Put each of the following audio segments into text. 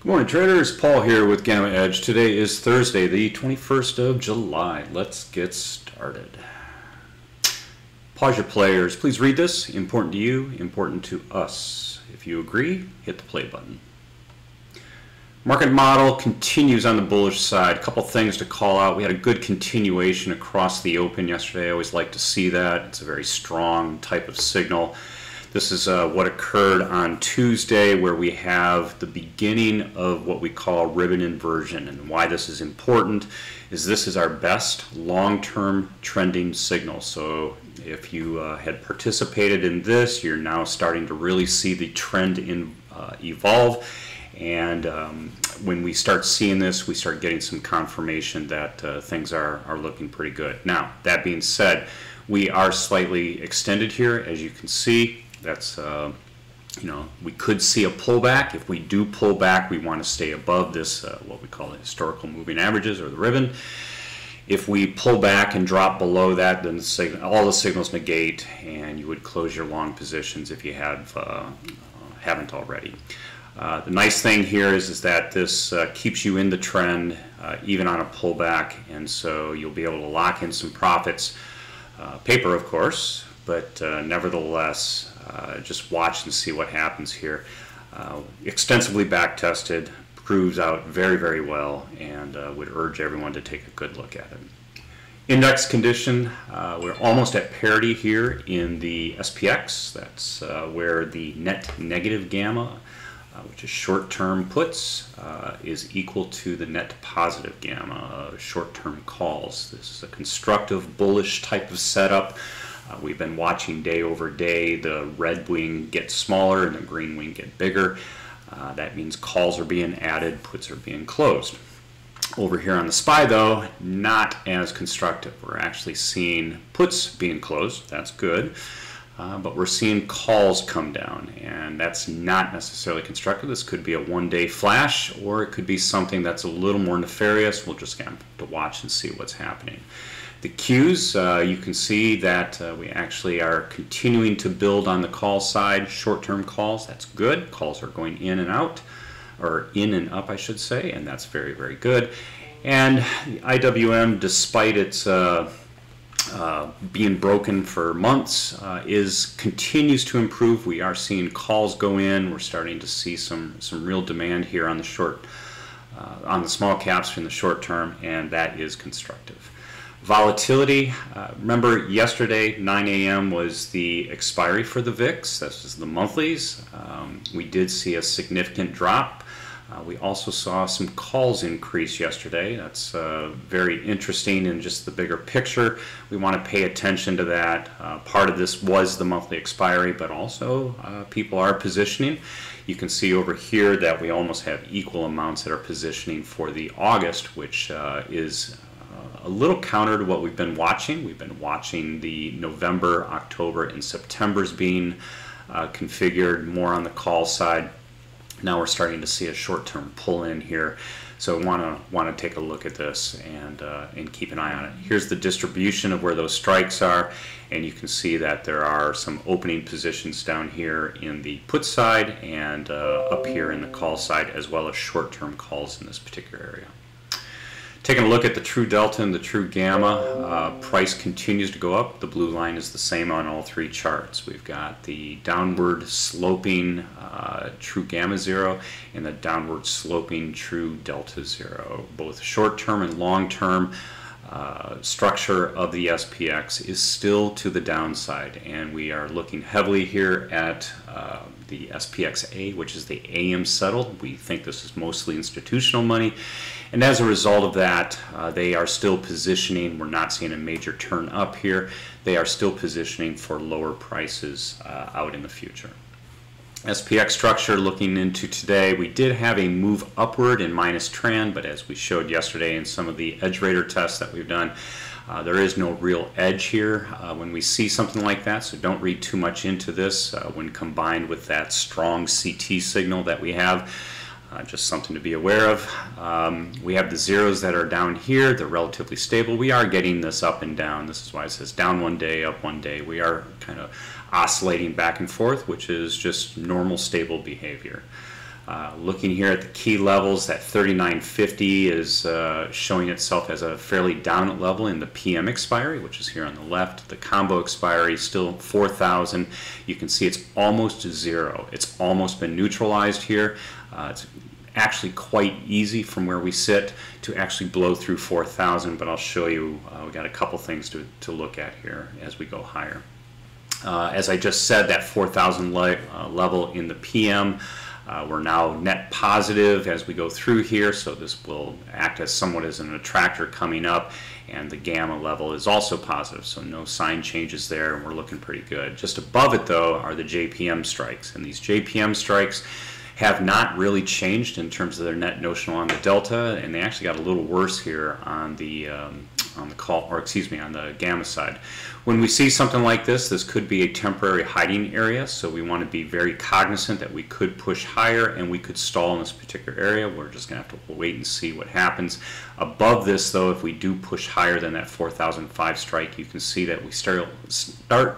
Good morning, traders. Paul here with Gamma Edge. Today is Thursday, the 21st of July. Let's get started. Pause your players. Please read this. Important to you, important to us. If you agree, hit the play button. Market model continues on the bullish side. A couple things to call out. We had a good continuation across the open yesterday. I always like to see that. It's a very strong type of signal. This is uh, what occurred on Tuesday where we have the beginning of what we call ribbon inversion. And why this is important is this is our best long-term trending signal. So if you uh, had participated in this, you're now starting to really see the trend in, uh, evolve. And um, when we start seeing this, we start getting some confirmation that uh, things are, are looking pretty good. Now, that being said, we are slightly extended here, as you can see. That's, uh, you know, we could see a pullback. If we do pull back, we want to stay above this, uh, what we call the historical moving averages or the ribbon. If we pull back and drop below that, then the all the signals negate, and you would close your long positions if you have uh, haven't already. Uh, the nice thing here is, is that this uh, keeps you in the trend uh, even on a pullback, and so you'll be able to lock in some profits. Uh, paper, of course, but uh, nevertheless, uh, just watch and see what happens here. Uh, extensively back tested, proves out very, very well, and uh, would urge everyone to take a good look at it. Index condition, uh, we're almost at parity here in the SPX. That's uh, where the net negative gamma, which is short-term puts, is equal to the net positive gamma, short-term calls. This is a constructive bullish type of setup. Uh, we've been watching day over day the red wing get smaller and the green wing get bigger. Uh, that means calls are being added, puts are being closed. Over here on the SPY though, not as constructive. We're actually seeing puts being closed, that's good. Uh, but we're seeing calls come down, and that's not necessarily constructive. This could be a one-day flash, or it could be something that's a little more nefarious. We'll just have to watch and see what's happening. The Qs, uh, you can see that uh, we actually are continuing to build on the call side, short-term calls, that's good. Calls are going in and out, or in and up, I should say, and that's very, very good. And IWM, despite its uh, uh, being broken for months, uh, is continues to improve. We are seeing calls go in. We're starting to see some some real demand here on the short, uh, on the small caps in the short term, and that is constructive. Volatility, uh, remember yesterday 9 a.m. was the expiry for the VIX, this is the monthlies. Um, we did see a significant drop. Uh, we also saw some calls increase yesterday. That's uh, very interesting in just the bigger picture. We want to pay attention to that. Uh, part of this was the monthly expiry, but also uh, people are positioning. You can see over here that we almost have equal amounts that are positioning for the August, which uh, is a little counter to what we've been watching. We've been watching the November, October, and September's being uh, configured more on the call side. Now we're starting to see a short-term pull in here. So I want to want to take a look at this and uh, and keep an eye on it. Here's the distribution of where those strikes are, and you can see that there are some opening positions down here in the put side and uh, up here in the call side, as well as short-term calls in this particular area. Taking a look at the true delta and the true gamma, uh, price continues to go up. The blue line is the same on all three charts. We've got the downward sloping uh, true gamma zero and the downward sloping true delta zero. Both short term and long term uh, structure of the SPX is still to the downside, and we are looking heavily here at uh, the SPXA, which is the AM settled. We think this is mostly institutional money, and as a result of that, uh, they are still positioning. We're not seeing a major turn up here. They are still positioning for lower prices uh, out in the future. SPX structure looking into today, we did have a move upward in minus trend, but as we showed yesterday in some of the edge rater tests that we've done, uh, there is no real edge here uh, when we see something like that, so don't read too much into this uh, when combined with that strong CT signal that we have. Uh, just something to be aware of. Um, we have the zeros that are down here. They're relatively stable. We are getting this up and down. This is why it says down one day, up one day. We are kind of oscillating back and forth, which is just normal stable behavior. Uh, looking here at the key levels, that 3950 is uh, showing itself as a fairly dominant level in the PM expiry, which is here on the left. The combo expiry is still 4000. You can see it's almost zero. It's almost been neutralized here. Uh, it's actually quite easy from where we sit to actually blow through 4000, but I'll show you, uh, we got a couple things to, to look at here as we go higher. Uh, as I just said, that 4000 le uh, level in the PM uh, we're now net positive as we go through here, so this will act as somewhat as an attractor coming up, and the gamma level is also positive, so no sign changes there, and we're looking pretty good. Just above it, though, are the JPM strikes, and these JPM strikes have not really changed in terms of their net notional on the delta, and they actually got a little worse here on the um, on the call, or excuse me, on the gamma side. When we see something like this, this could be a temporary hiding area, so we want to be very cognizant that we could push higher and we could stall in this particular area. We're just going to have to wait and see what happens. Above this, though, if we do push higher than that 4005 strike, you can see that we start,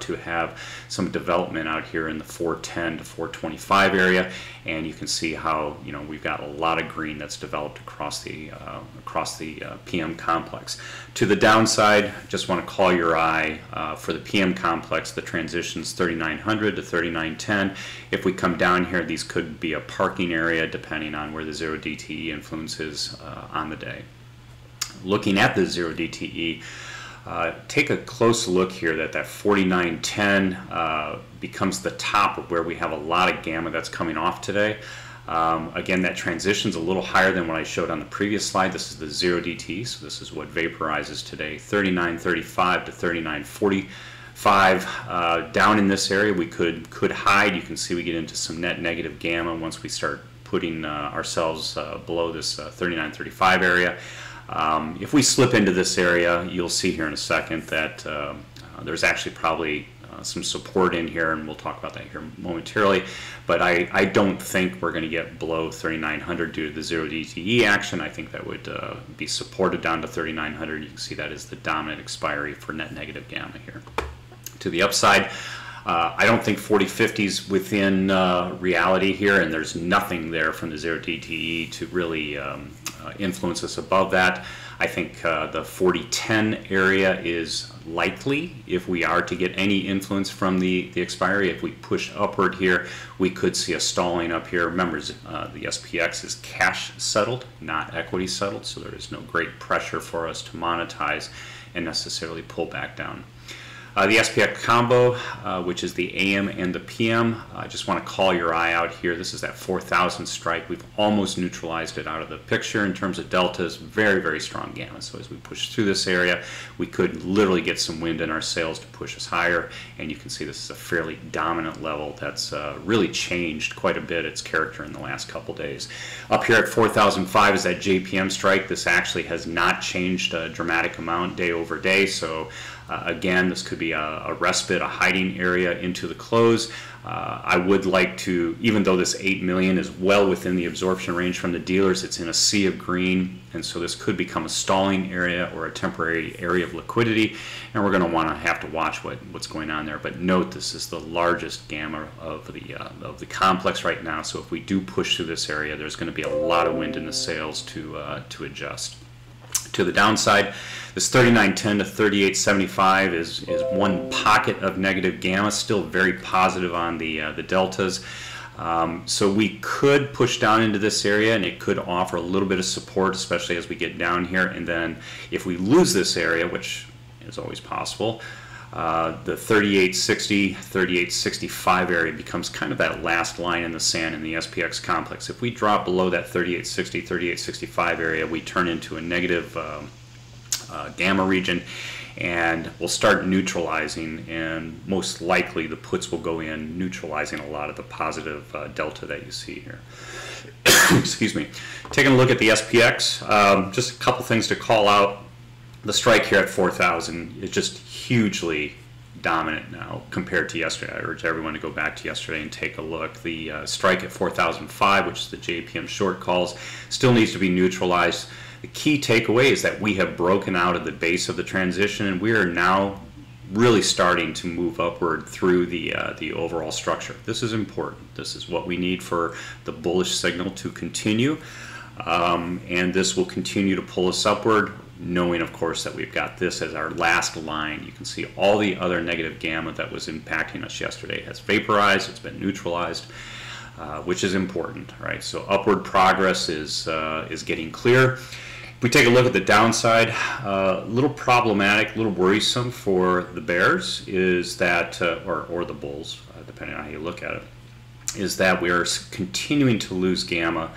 to have some development out here in the 410 to 425 area, and you can see how you know we've got a lot of green that's developed across the uh, across the uh, PM complex. To the downside, just want to call your eye uh, for the PM complex, the transitions 3900 to 3910. If we come down here, these could be a parking area depending on where the zero DTE influence is uh, on the day. Looking at the zero DTE, uh, take a close look here that that 4910 uh, becomes the top of where we have a lot of gamma that's coming off today. Um, again, that transition is a little higher than what I showed on the previous slide. This is the 0 DT, so this is what vaporizes today, 3935 to 3945. Uh, down in this area, we could, could hide. You can see we get into some net negative gamma once we start putting uh, ourselves uh, below this uh, 3935 area. Um, if we slip into this area, you'll see here in a second that uh, there's actually probably uh, some support in here, and we'll talk about that here momentarily. But I, I don't think we're going to get below 3900 due to the zero DTE action. I think that would uh, be supported down to 3900. You can see that is the dominant expiry for net negative gamma here. To the upside, uh, I don't think 4050 is within uh, reality here, and there's nothing there from the zero DTE to really um, uh, influence us above that. I think uh, the 4010 area is likely if we are to get any influence from the, the expiry. If we push upward here, we could see a stalling up here. Remember, uh, the SPX is cash settled, not equity settled, so there is no great pressure for us to monetize and necessarily pull back down. Uh, the SPX combo, uh, which is the AM and the PM, I just want to call your eye out here. This is that 4,000 strike. We've almost neutralized it out of the picture in terms of deltas. Very, very strong gamma. So as we push through this area, we could literally get some wind in our sails to push us higher. And you can see this is a fairly dominant level that's uh, really changed quite a bit its character in the last couple days. Up here at 4,005 is that JPM strike. This actually has not changed a dramatic amount day over day. So uh, again, this could be a, a, respite, a hiding area into the close. Uh, I would like to, even though this 8 million is well within the absorption range from the dealers, it's in a sea of green, and so this could become a stalling area or a temporary area of liquidity, and we're going to want to have to watch what, what's going on there. But note, this is the largest gamma of the uh, of the complex right now, so if we do push through this area, there's going to be a lot of wind in the sails to uh, to adjust. To the downside, this 3910 to 3875 is, is one pocket of negative gamma, still very positive on the, uh, the deltas. Um, so we could push down into this area and it could offer a little bit of support, especially as we get down here. And then if we lose this area, which is always possible, uh, the 3860, 3865 area becomes kind of that last line in the sand in the SPX complex. If we drop below that 3860, 3865 area, we turn into a negative um, uh, gamma region and we'll start neutralizing and most likely the puts will go in neutralizing a lot of the positive uh, delta that you see here. Excuse me. Taking a look at the SPX, um, just a couple things to call out. The strike here at 4,000 is just hugely dominant now compared to yesterday. I urge everyone to go back to yesterday and take a look. The uh, strike at 4005, which is the JPM short calls, still needs to be neutralized. The key takeaway is that we have broken out of the base of the transition and we are now really starting to move upward through the uh, the overall structure. This is important. This is what we need for the bullish signal to continue, um, and this will continue to pull us upward. Knowing, of course, that we've got this as our last line. You can see all the other negative gamma that was impacting us yesterday has vaporized. It's been neutralized. Uh, which is important, right? So upward progress is uh, is getting clear. If we take a look at the downside, a uh, little problematic, a little worrisome for the bears is that, uh, or, or the bulls, uh, depending on how you look at it, is that we are continuing to lose gamma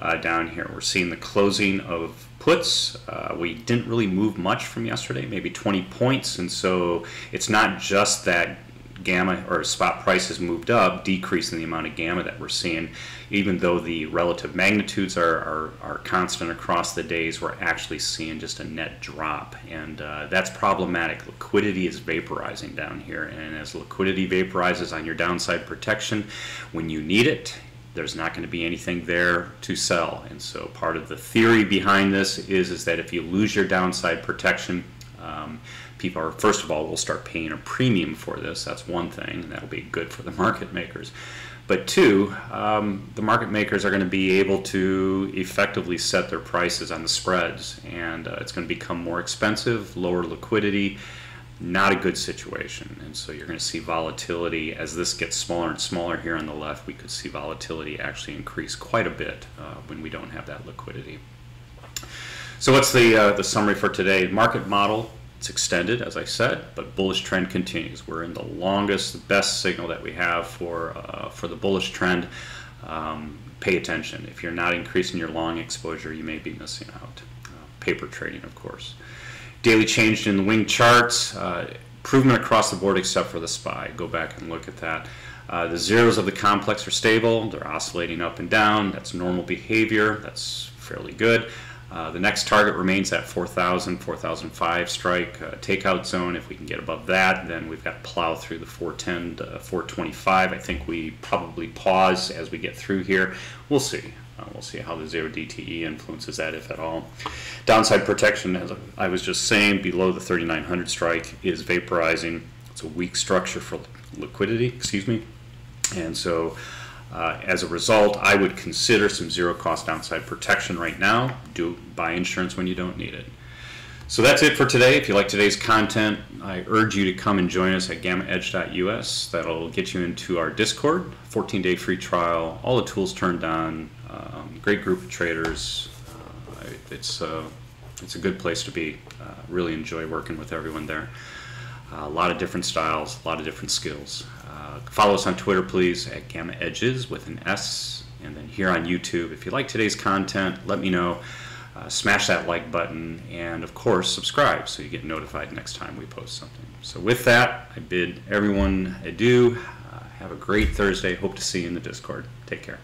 uh, down here. We're seeing the closing of puts. Uh, we didn't really move much from yesterday, maybe 20 points, and so it's not just that gamma or spot prices moved up, decreasing the amount of gamma that we're seeing. Even though the relative magnitudes are, are, are constant across the days, we're actually seeing just a net drop. And uh, that's problematic. Liquidity is vaporizing down here. And as liquidity vaporizes on your downside protection, when you need it, there's not going to be anything there to sell. And so part of the theory behind this is, is that if you lose your downside protection, um, people are first of all will start paying a premium for this. That's one thing, and that'll be good for the market makers. But two, um, the market makers are going to be able to effectively set their prices on the spreads, and uh, it's going to become more expensive, lower liquidity, not a good situation. And so you're going to see volatility as this gets smaller and smaller here on the left. We could see volatility actually increase quite a bit uh, when we don't have that liquidity. So what's the uh, the summary for today? Market model it's extended, as I said, but bullish trend continues. We're in the longest, the best signal that we have for, uh, for the bullish trend. Um, pay attention. If you're not increasing your long exposure, you may be missing out. Uh, paper trading, of course. Daily change in the wing charts. Uh, improvement across the board except for the SPY. Go back and look at that. Uh, the zeros of the complex are stable. They're oscillating up and down. That's normal behavior. That's fairly good. Uh, the next target remains that 4,000, 4,005 strike uh, takeout zone. If we can get above that, then we've got to plow through the 410 to 425. I think we probably pause as we get through here. We'll see. Uh, we'll see how the zero DTE influences that, if at all. Downside protection, as I was just saying, below the 3900 strike is vaporizing. It's a weak structure for liquidity, excuse me. And so uh, as a result, I would consider some zero cost downside protection right now. Do buy insurance when you don't need it. So that's it for today. If you like today's content, I urge you to come and join us at gammaedge.us. That'll get you into our Discord, 14 day free trial, all the tools turned on, um, great group of traders. Uh, it's, uh, it's a good place to be. Uh, really enjoy working with everyone there. a lot of different styles, a lot of different skills. Uh, follow us on Twitter, please, at Gamma Edges with an S. And then here on YouTube, if you like today's content, let me know. Uh, smash that like button, and of course, subscribe so you get notified next time we post something. So, with that, I bid everyone adieu. Uh, have a great Thursday. Hope to see you in the Discord. Take care.